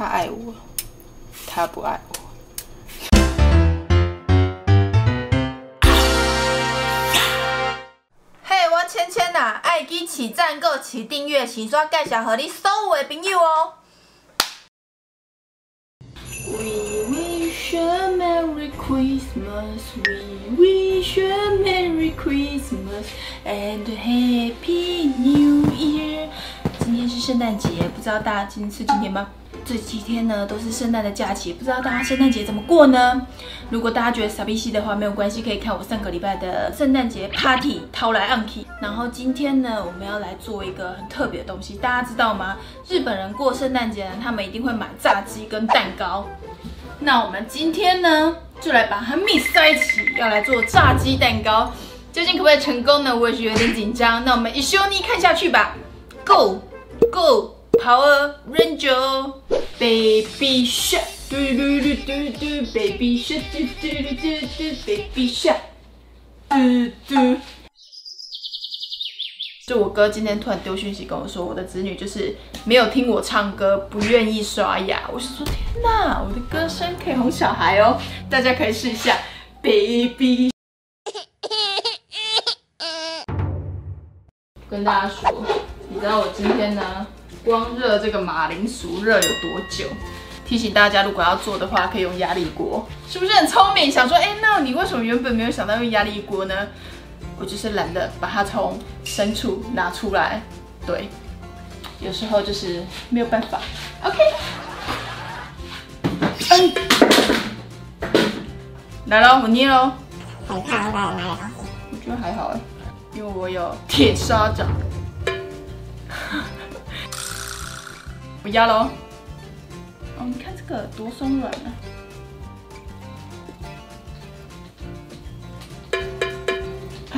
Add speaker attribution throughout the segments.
Speaker 1: 他爱我，他不爱我。嘿，我芊芊呐，爱记起赞、购、起订阅、起刷，介绍和你所有的朋友哦。We wish a Merry Christmas. We wish a Merry Christmas and a Happy New Year. 今天是圣诞节，不知道大家今天是今天吗？这几天呢都是圣诞的假期，不知道大家圣诞节怎么过呢？如果大家觉得傻逼戏的话，没有关系，可以看我上个礼拜的圣诞节 party 掏来暗 key。然后今天呢，我们要来做一个很特别的东西，大家知道吗？日本人过圣诞节呢，他们一定会买炸鸡跟蛋糕。那我们今天呢，就来把它 mix 在一起，要来做炸鸡蛋糕，究竟可不可以成功呢？我也是有点紧张。那我们一休你看下去吧，Go Go Power Ranger. Baby Shark，嘟嘟嘟嘟嘟，Baby Shark，嘟嘟嘟嘟嘟，Baby Shark，嘟嘟。就我哥今天突然丢讯息跟我说，我的子女就是没有听我唱歌，不愿意刷牙。我是说，天哪，我的歌声可以哄小孩哦，大家可以试一下，baby。跟大家说，你知道我今天呢，光热这个马铃薯热有多久？提醒大家，如果要做的话，可以用压力锅，是不是很聪明？想说，哎，那你为什么原本没有想到用压力锅呢？我就是懒得把它从深处拿出来，对，有时候就是没有办法。OK，嗯，来喽，我捏喽。我觉得还好哎，因为我有铁砂掌。我压喽。哦，你看这个多松软啊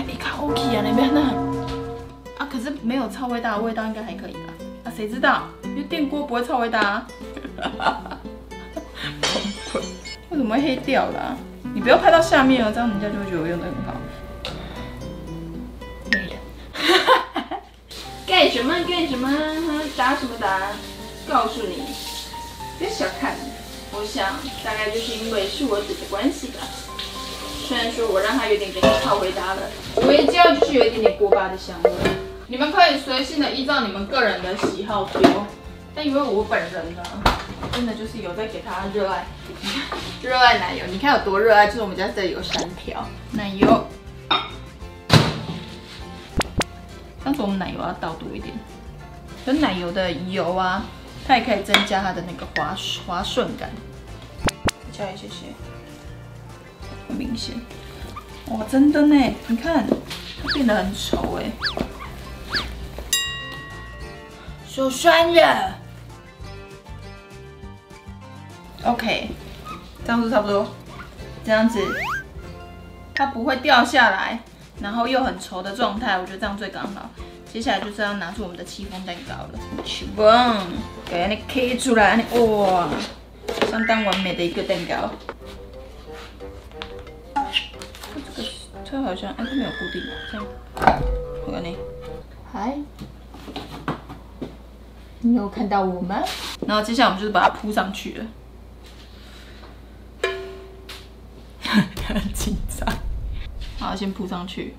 Speaker 1: 你看！OK 啊，那边呢？啊，可是没有超味大，味道应该还可以吧？啊，谁知道？因为电锅不会超味大啊。为什么会黑掉了？你不要拍到下面哦，这样人家就会觉得我用的很好。干什么？干什么？打什么打？告诉你，别小看。我想大概就是因为是我煮的关系吧。虽然说我让它有点给你泡回答了，微焦就是有一点点锅巴的香味。你们可以随性的依照你们个人的喜好丢，但因为我本人呢，真的就是有在给它热爱，热爱奶油。你看有多热爱，就是我们家这里有三条奶油。但是我们奶油要倒多一点，跟奶油的油啊，它也可以增加它的那个滑滑顺感。加一些些。很明显，哇，真的呢！你看，它变得很稠哎，手酸了。OK，这样子差不多，这样子它不会掉下来，然后又很稠的状态，我觉得这样最刚好。接下来就是要拿出我们的戚风蛋糕了，戚风，给你 K 出来，哇，相当完美的一个蛋糕。它好像哎，它没有固定，这样，我看你，嗨，你有看到我吗？然后接下来我们就是把它铺上去了，很紧张，好，先铺上去。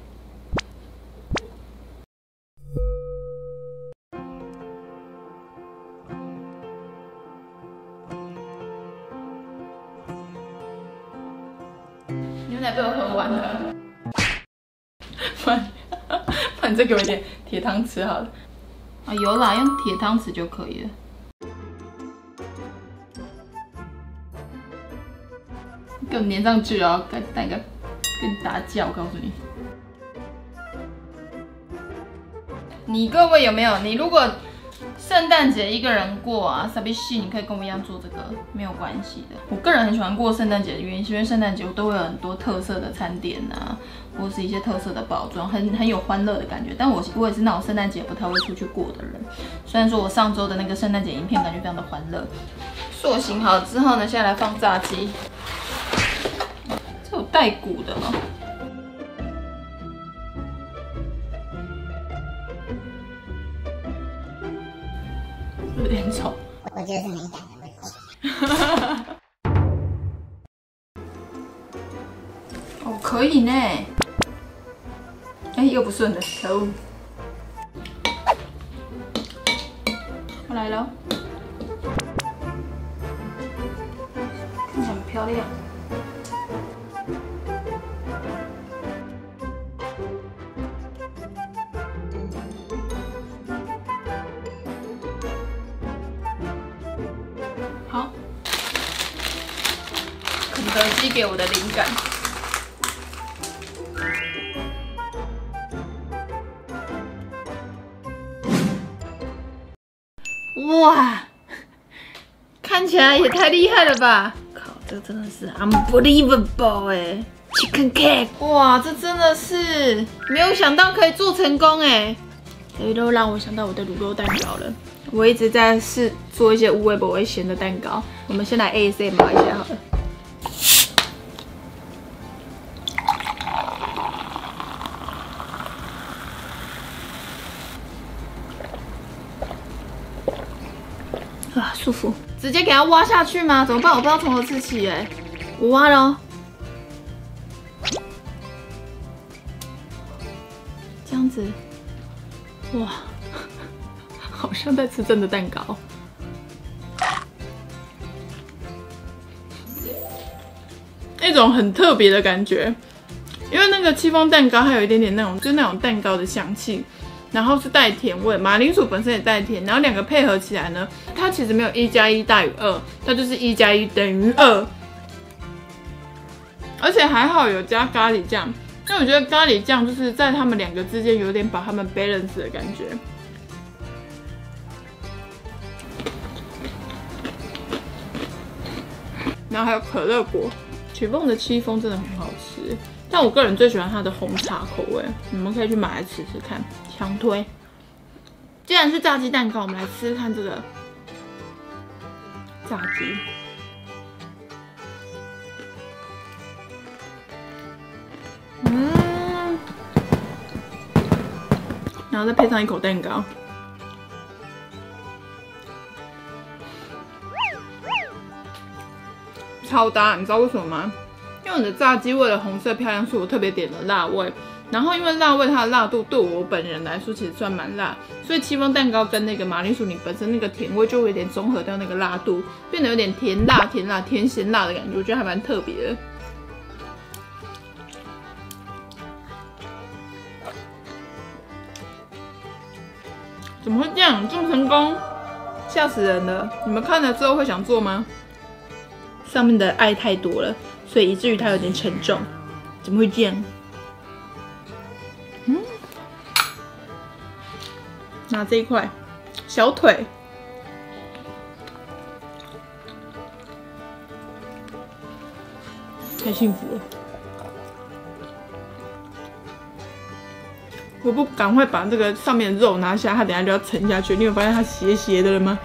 Speaker 1: 牛奶被我喝完了。换这个一点铁汤匙好了啊，有啦，用铁汤匙就可以了。给我粘上去哦，跟那个跟打架，我告诉你。你各位有没有？你如果。圣诞节一个人过啊，傻逼戏，你可以跟我一样做这个，没有关系的。我个人很喜欢过圣诞节的原因，是因为圣诞节我都会有很多特色的餐点啊，或是一些特色的包装，很很有欢乐的感觉。但我我也是那种圣诞节不太会出去过的人。虽然说我上周的那个圣诞节影片感觉非常的欢乐。塑形好之后呢，现在来放炸鸡。这有带骨的吗？边走，
Speaker 2: 我觉得是美感的问题。
Speaker 1: 哦，可以呢。哎，又不顺了，可恶！我来了，很漂亮。给我的灵感。哇，看起来也太厉害了吧！靠，这个真的是 unbelievable 哎，chicken cake！哇，这真的是没有想到可以做成功哎，这都让我想到我的卤肉蛋糕了。我一直在试做一些无味不微咸的蛋糕。我们先来 ASMR 一下好了。舒服！直接给它挖下去吗？怎么办？我不知道从何吃起哎。我挖了，这样子，哇，好像在吃真的蛋糕。一种很特别的感觉，因为那个戚风蛋糕还有一点点那种，就那种蛋糕的香气。然后是带甜味，马铃薯本身也带甜，然后两个配合起来呢，它其实没有一加一大于二，它就是一加一等于二。而且还好有加咖喱酱，因为我觉得咖喱酱就是在他们两个之间有点把他们 balance 的感觉。然后还有可乐果，曲凤的戚风真的很好吃。但我个人最喜欢它的红茶口味，你们可以去买来吃吃看，强推。既然是炸鸡蛋糕，我们来吃吃看这个炸鸡。嗯，然后再配上一口蛋糕，超搭，你知道为什么吗？因为我的炸鸡为了红色漂亮，所以我特别点了辣味。然后因为辣味它的辣度对我本人来说其实算蛮辣，所以戚风蛋糕跟那个马铃薯泥本身那个甜味就会有点综合掉那个辣度，变得有点甜辣甜辣甜咸辣的感觉，我觉得还蛮特别的。怎么会这样这么成功？吓死人了！你们看了之后会想做吗？上面的爱太多了。所以以至于它有点沉重，怎么会这样？拿这一块小腿，太幸福了！我不赶快把这个上面的肉拿下，它等下就要沉下去。你有发现它斜斜的了吗？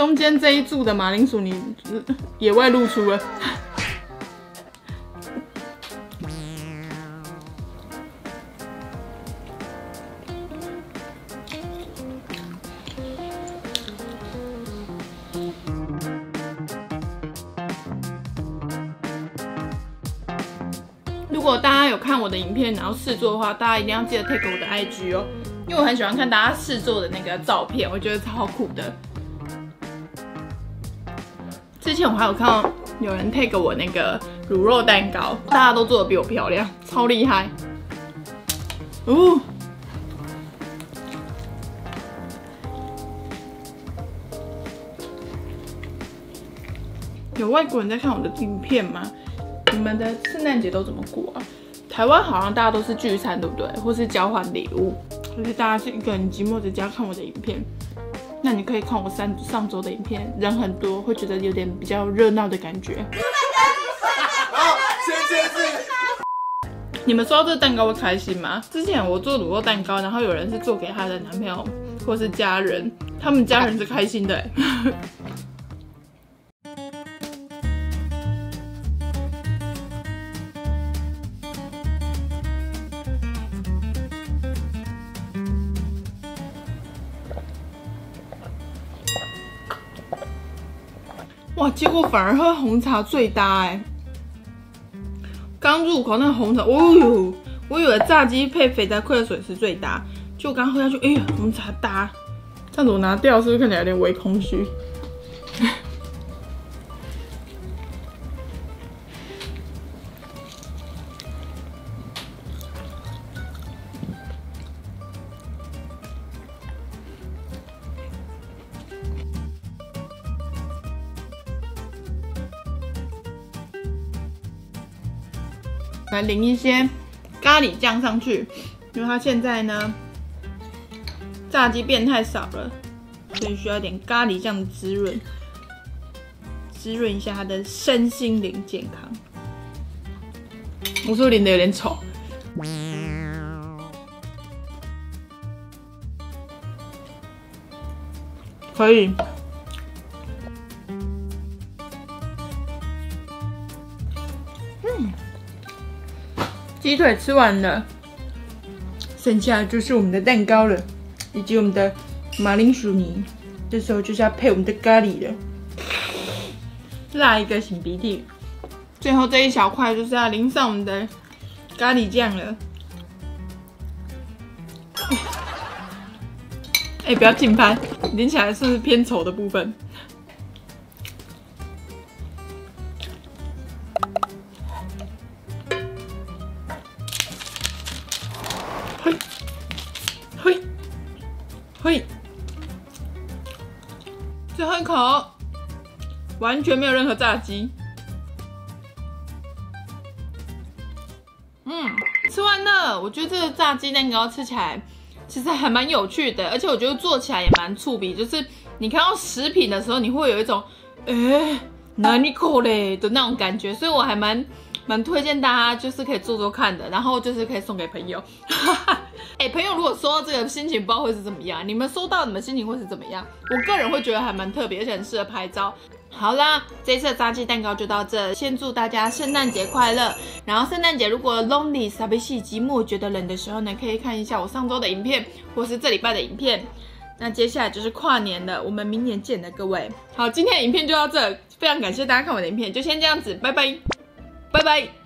Speaker 1: 中间这一柱的马铃薯你 野外露出了。如果大家有看我的影片，然后试做的话，大家一定要记得 take 我的 IG 哦，因为我很喜欢看大家试做的那个照片，我觉得超酷的。前我还有看到有人 take 我那个卤肉蛋糕，大家都做的比我漂亮，超厉害。哦，有外国人在看我的影片吗？你们的圣诞节都怎么过啊？台湾好像大家都是聚餐，对不对？或是交换礼物，可是大家是一个人寂寞在家看我的影片。那你可以看我上上周的影片，人很多，会觉得有点比较热闹的感觉。你们收到这蛋糕会开心吗？之前我做卤肉蛋糕，然后有人是做给她的男朋友或是家人，他们家人是开心的。哇，结果反而喝红茶最搭哎。刚入口那个红茶，哦呦，我以为炸鸡配肥宅快乐水是最搭，就刚喝下去，哎呀，红茶搭。这样子我拿掉，是不是看起来有点微空虚？来淋一些咖喱酱上去，因为它现在呢炸鸡变太少了，所以需要点咖喱酱的滋润，滋润一下它的身心灵健康。我说淋的有点丑，可以。鸡腿吃完了，剩下就是我们的蛋糕了，以及我们的马铃薯泥。这时候就是要配我们的咖喱了，辣一个擤鼻涕。最后这一小块就是要淋上我们的咖喱酱了。哎，不要近拍，淋起来是偏丑的部分。口，完全没有任何炸鸡。嗯，吃完了，我觉得这个炸鸡蛋糕吃起来其实还蛮有趣的，而且我觉得做起来也蛮触笔。就是你看到食品的时候，你会有一种，哎，哪里口嘞的那种感觉，所以我还蛮。蛮推荐大家就是可以做做看的，然后就是可以送给朋友。哈哈哎，朋友如果收到这个心情不知道会是怎么样，你们收到你们心情会是怎么样？我个人会觉得还蛮特别，而且很适合拍照。好啦，这次的炸鸡蛋糕就到这，先祝大家圣诞节快乐。然后圣诞节如果 lonely 傻逼戏寂寞觉得冷的时候呢，可以看一下我上周的影片，或是这礼拜的影片。那接下来就是跨年了，我们明年见了各位。好，今天的影片就到这，非常感谢大家看我的影片，就先这样子，拜拜。拜拜。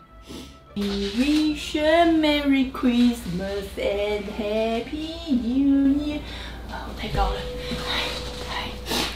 Speaker 1: We wish a Merry Christmas and Happy New Year. Oh,